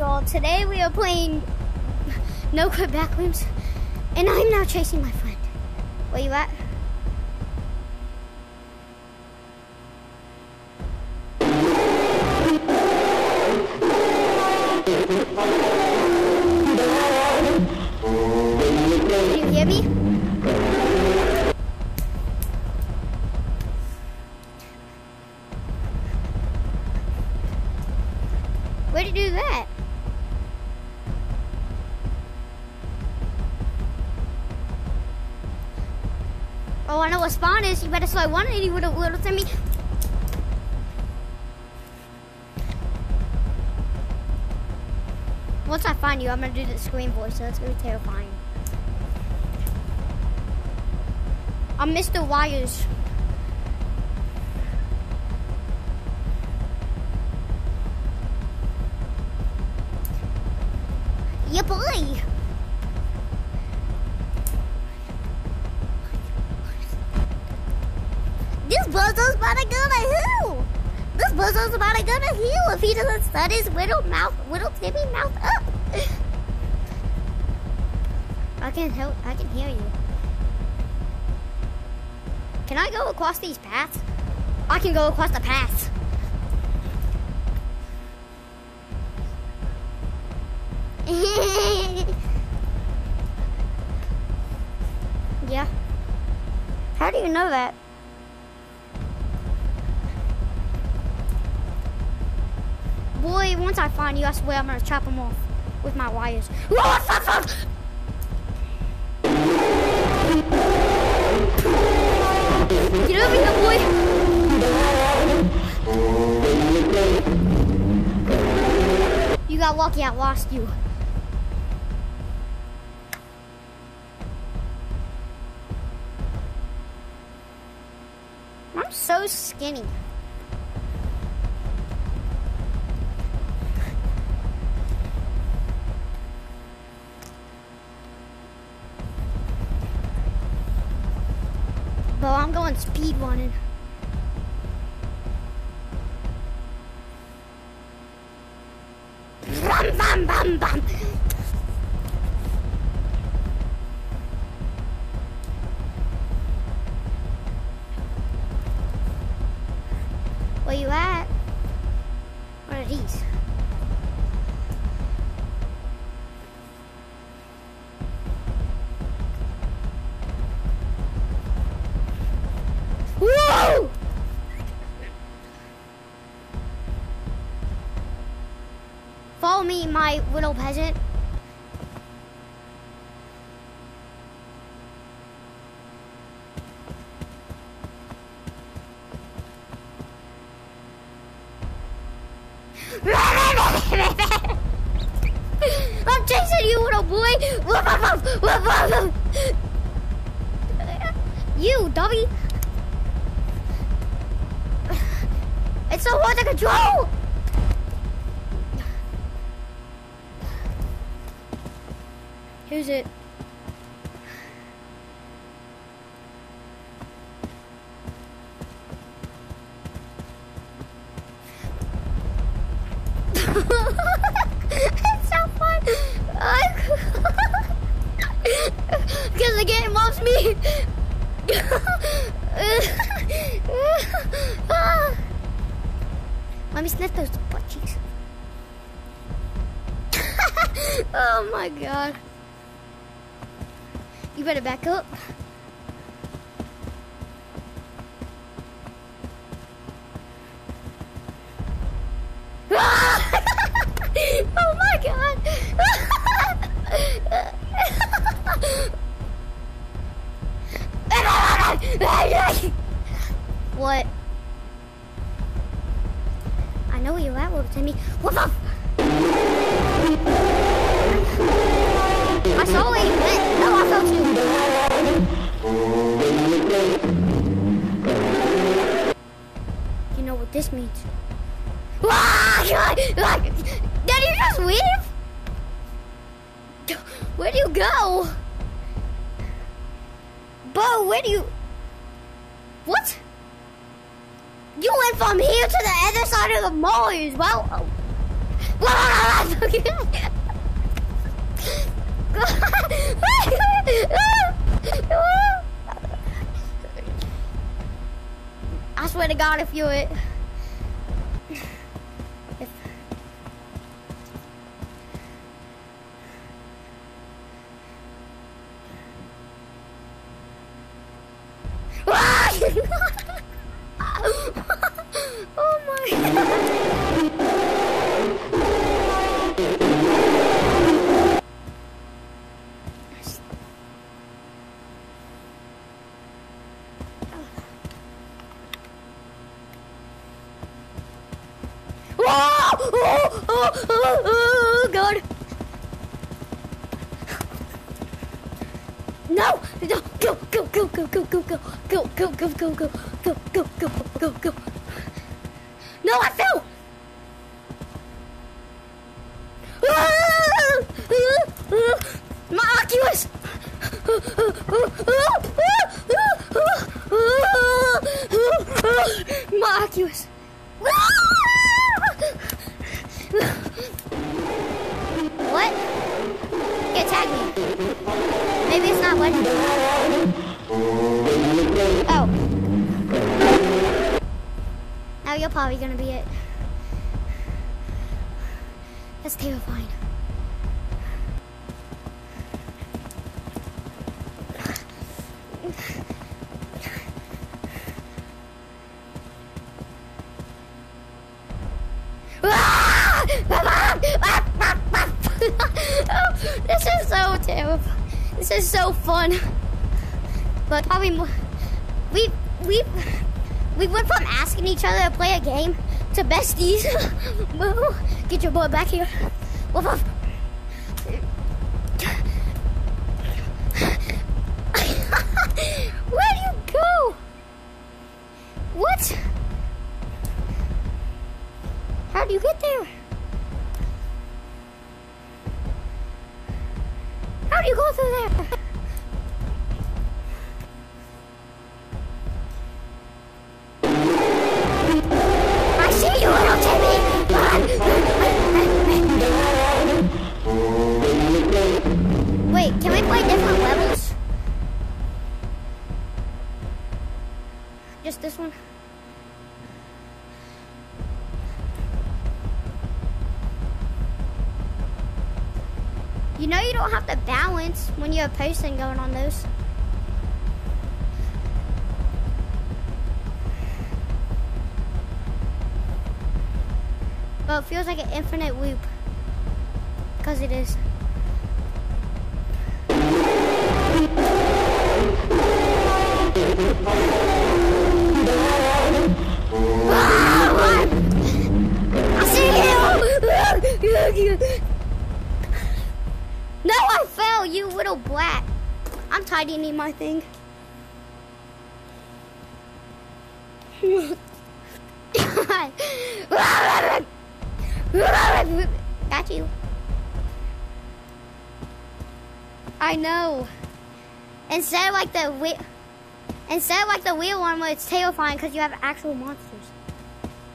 y'all. Today we are playing No Clip Backrooms, and I'm now chasing my friend. Where you at? Can you hear me? Where'd you do that? Oh, I know what spawn is. You better slow one and 180 with a little send me. Once I find you, I'm gonna do the scream voice, so that's gonna be terrifying. I'm Mr. Wires. Yeah, boy. Buzzo's about to go to who if he doesn't shut his little mouth, little tippy mouth up. I can help. I can hear you. Can I go across these paths? I can go across the paths. yeah. How do you know that? I find you, I swear I'm gonna chop them off with my wires. Get over here, boy. You got lucky I lost you. I'm so skinny. Going me, my little peasant. I'm chasing you, little boy. You, dummy. It's so hard to control. Who's it? it's so fun. Because the game loves me. Let me sniff those butt cheeks. oh my god. You better back up. oh my god. what? I know where you're at, little Timmy. Woof up! I saw where you went. You. Know what this means. Ah, Did you just leave? Where do you go? Bo, where do you... What? You went from here to the other side of the mall as well. I swear to God, if you it. Oh my Oh, oh, oh, oh, oh, God. No! No! Go! Go! Go! Go! Go! Go! Go! Go! Go! Go! Go! Go! Go! Go! Go! Go! Go! No! I fell! My Oculus! My Oculus! What? Yeah, tag me. Maybe it's not letting. Oh. Now you're probably gonna be it. That's terrifying. Ah! this is so terrible. This is so fun. But probably more, we we we went from asking each other to play a game to besties. Woo. Get your boy back here. Woof, woof. How do you go through there? You know you don't have to balance when you have posting going on those. But it feels like an infinite loop. Because it is. I'm tidying my thing. Got you. I know. Instead of like the wheel, instead of like the wheel one where it's terrifying because you have actual monsters.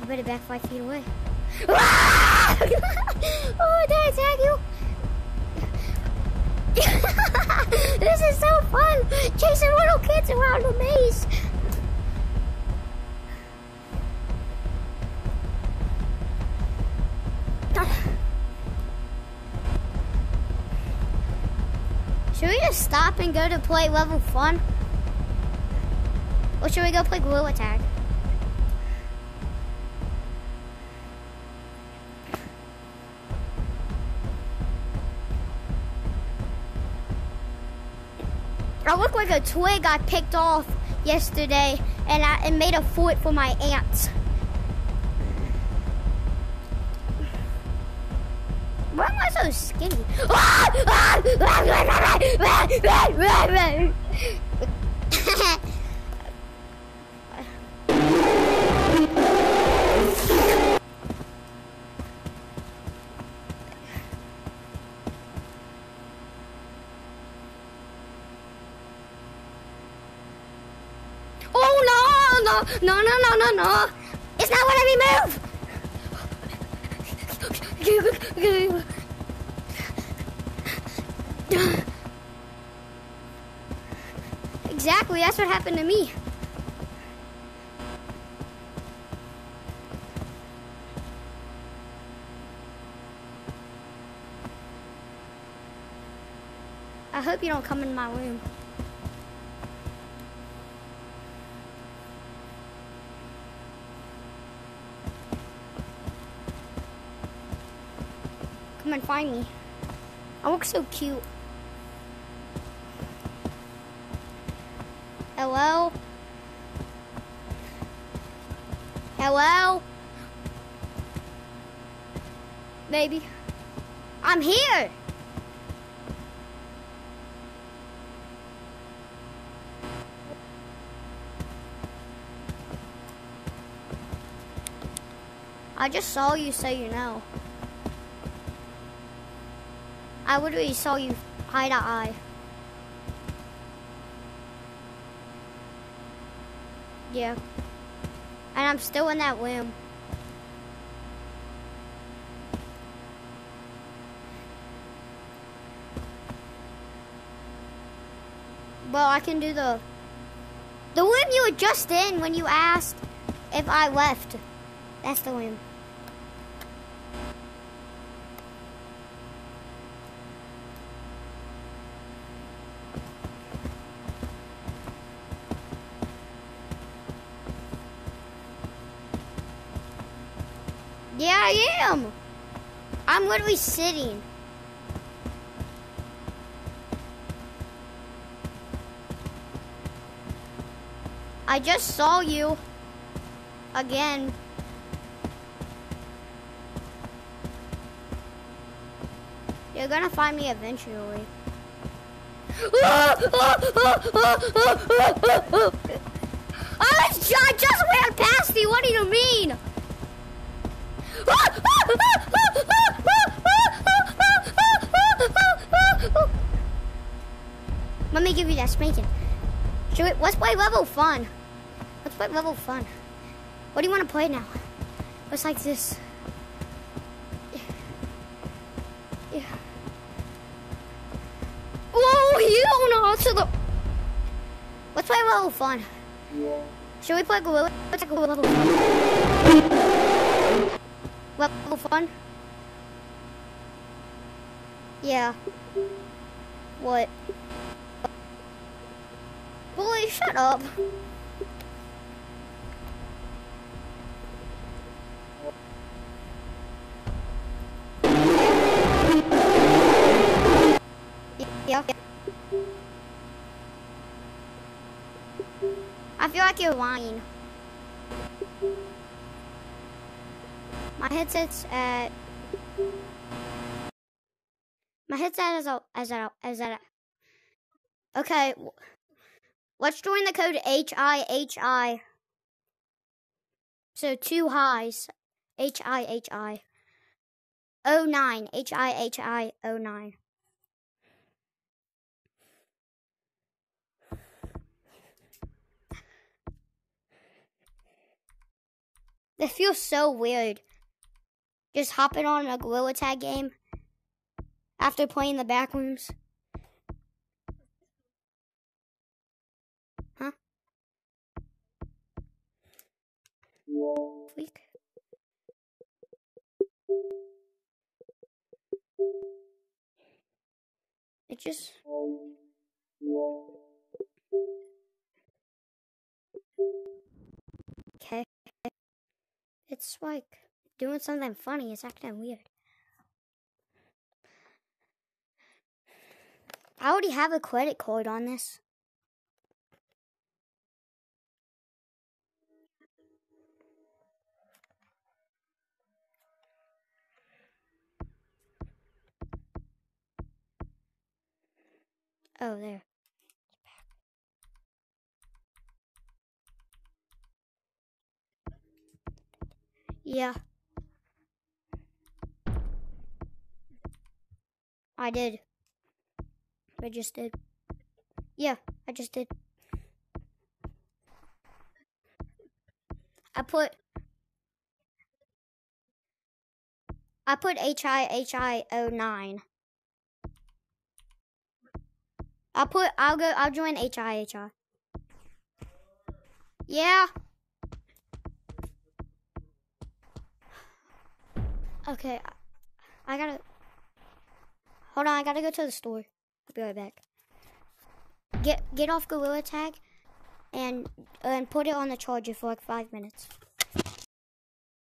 You better back five feet away. oh, did I tag you? this is so fun! Chasing little kids around the maze! Should we just stop and go to play level fun? Or should we go play glue tag? I look like a twig I picked off yesterday and I and made a fort for my ants. Why am I so skinny? no, no, no, no, no. It's not what I move. Exactly, that's what happened to me. I hope you don't come in my room. Come and find me. I look so cute. Hello? Hello? Baby. I'm here. I just saw you so you know. I literally saw you eye to eye. Yeah. And I'm still in that room. Well, I can do the... The room you were just in when you asked if I left. That's the room. Yeah, I am. I'm literally sitting. I just saw you again. You're gonna find me eventually. Oh! I just ran past you. What do you mean? Let me give you that spanking. Should we, let's play level fun. Let's play level fun. What do you want to play now? What's like this? Yeah. Whoa, you don't know to the. Let's play level fun. Should we play gorilla? Let's play fun. Level fun? Yeah. What? Boy, shut up. Yeah. I feel like you're lying. My headset's at. My headset is out. As a. As a. Okay. Let's join the code H I H I. So two highs. H I H I. O nine. H I H I O nine. This feels so weird. Just hopping on a Gorilla Tag game after playing the back rooms. Huh? Week. It just. Okay. It's like doing something funny. It's acting weird. I already have a credit card on this. Oh, there. Yeah. I did. I just did. Yeah, I just did. I put I put H I H I O nine. I'll put I'll go I'll join H I H I. Yeah. Okay, I, I gotta. Hold on, I gotta go to the store. I'll be right back. Get get off Gorilla Tag, and and put it on the charger for like five minutes.